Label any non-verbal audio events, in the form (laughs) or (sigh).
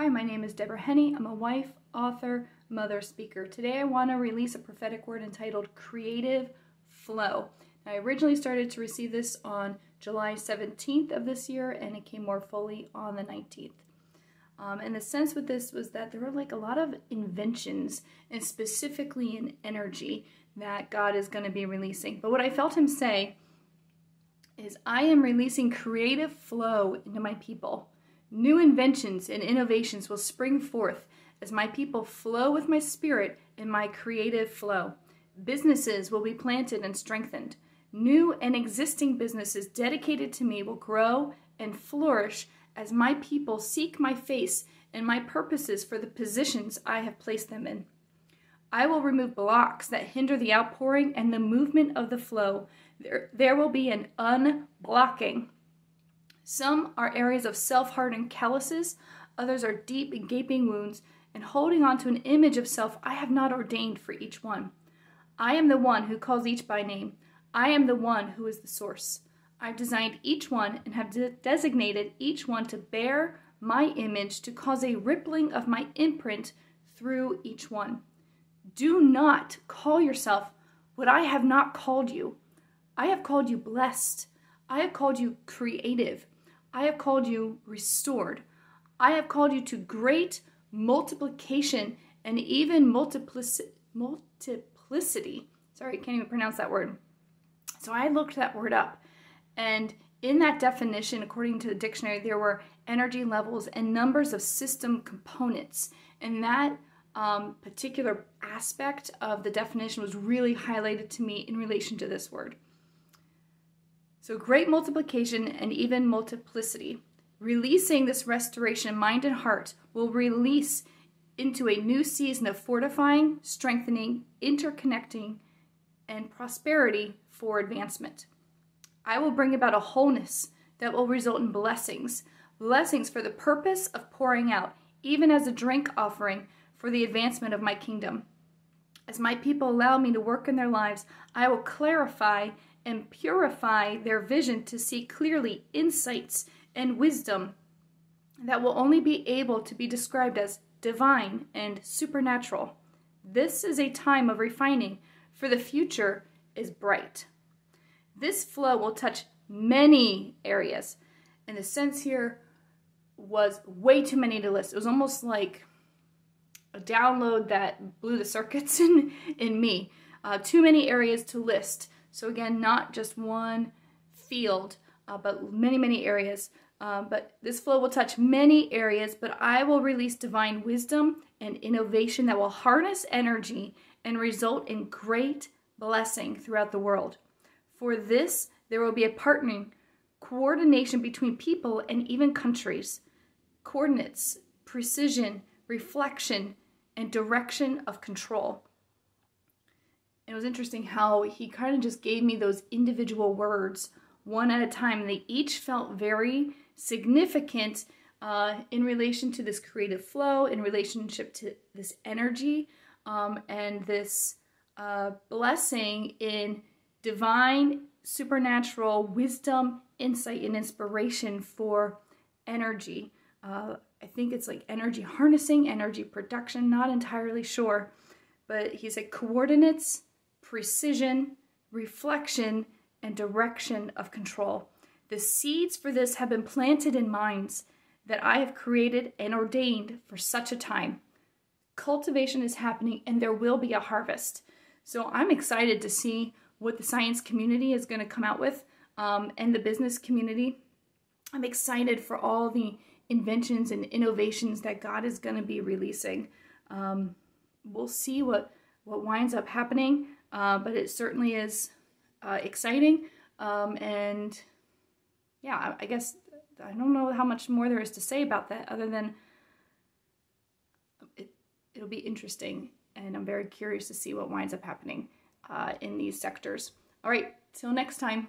Hi, my name is Deborah Henne. I'm a wife, author, mother, speaker. Today I want to release a prophetic word entitled Creative Flow. I originally started to receive this on July 17th of this year and it came more fully on the 19th. Um, and the sense with this was that there were like a lot of inventions and specifically in energy that God is going to be releasing. But what I felt him say is I am releasing creative flow into my people. New inventions and innovations will spring forth as my people flow with my spirit in my creative flow. Businesses will be planted and strengthened. New and existing businesses dedicated to me will grow and flourish as my people seek my face and my purposes for the positions I have placed them in. I will remove blocks that hinder the outpouring and the movement of the flow. There, there will be an unblocking some are areas of self hardened calluses, others are deep and gaping wounds, and holding on to an image of self I have not ordained for each one. I am the one who calls each by name. I am the one who is the source. I've designed each one and have de- designated each one to bear my image to cause a rippling of my imprint through each one. Do not call yourself what I have not called you. I have called you blessed. I have called you creative. I have called you restored. I have called you to great multiplication and even multiplici- multiplicity. Sorry, I can't even pronounce that word. So I looked that word up. And in that definition, according to the dictionary, there were energy levels and numbers of system components. And that um, particular aspect of the definition was really highlighted to me in relation to this word. So, great multiplication and even multiplicity. Releasing this restoration, mind and heart, will release into a new season of fortifying, strengthening, interconnecting, and prosperity for advancement. I will bring about a wholeness that will result in blessings, blessings for the purpose of pouring out, even as a drink offering for the advancement of my kingdom. As my people allow me to work in their lives, I will clarify and purify their vision to see clearly insights and wisdom that will only be able to be described as divine and supernatural. This is a time of refining, for the future is bright. This flow will touch many areas, and the sense here was way too many to list. It was almost like a download that blew the circuits (laughs) in, in me. Uh, too many areas to list. So again, not just one field, uh, but many, many areas. Uh, but this flow will touch many areas, but I will release divine wisdom and innovation that will harness energy and result in great blessing throughout the world. For this, there will be a partnering, coordination between people and even countries, coordinates, precision, reflection, and direction of control it was interesting how he kind of just gave me those individual words one at a time. They each felt very significant uh, in relation to this creative flow, in relationship to this energy, um, and this uh, blessing in divine, supernatural wisdom, insight, and inspiration for energy. Uh, I think it's like energy harnessing, energy production, not entirely sure. But he said coordinates, precision, reflection, and direction of control. The seeds for this have been planted in minds that I have created and ordained for such a time. Cultivation is happening and there will be a harvest. So I'm excited to see what the science community is going to come out with um, and the business community. I'm excited for all the inventions and innovations that God is going to be releasing. Um, we'll see what, what winds up happening uh, but it certainly is uh, exciting. Um, and yeah, I, guess I don't know how much more there is to say about that other than it, it'll be interesting. And I'm very curious to see what winds up happening uh, in these sectors. All right, till next time.